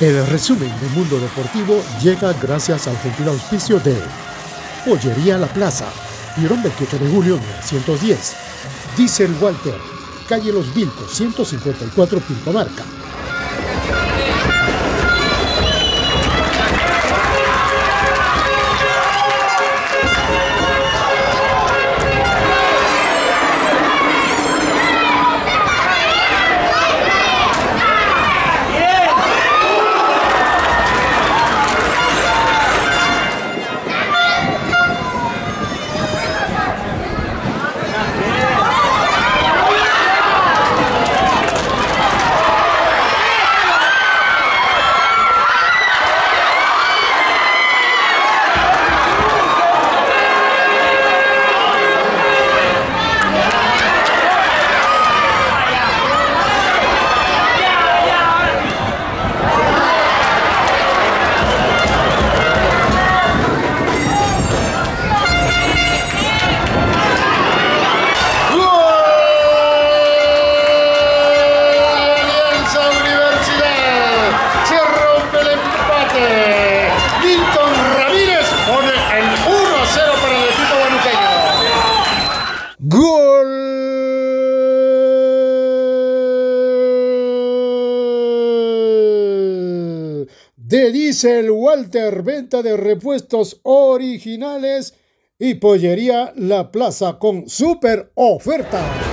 El resumen del mundo deportivo llega gracias al gentil auspicio de Pollería La Plaza, Pirón 28 de julio 910, Diesel Walter, calle Los Vilcos 154 Marca. Gol de Diesel Walter, venta de repuestos originales y pollería La Plaza con super oferta.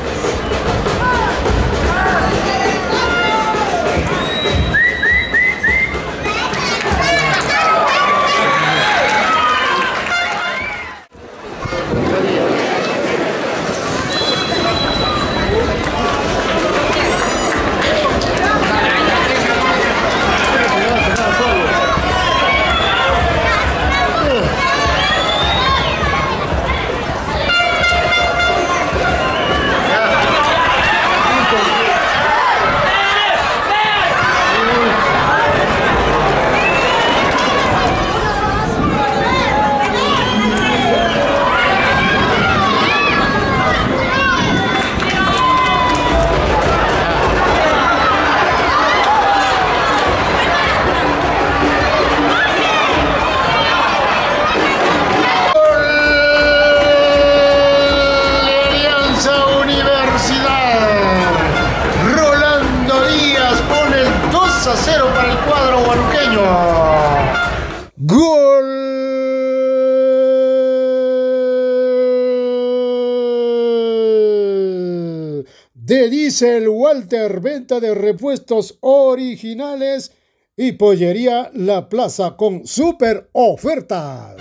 A 0 para el cuadro guanuqueño. Gol de Diesel Walter, venta de repuestos originales y pollería La Plaza con super ofertas.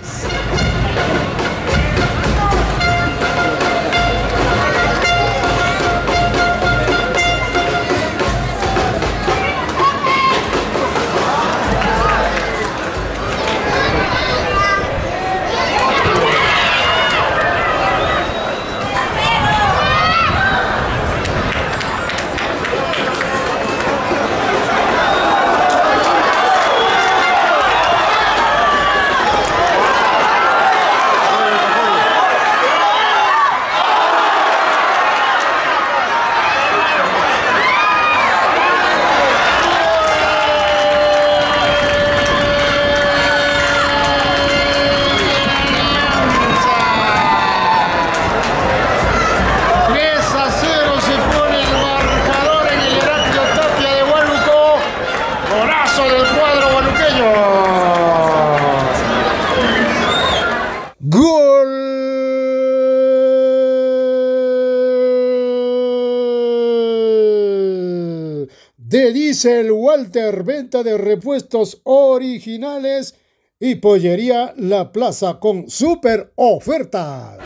De Diesel Walter, venta de repuestos originales y pollería La Plaza con super ofertas.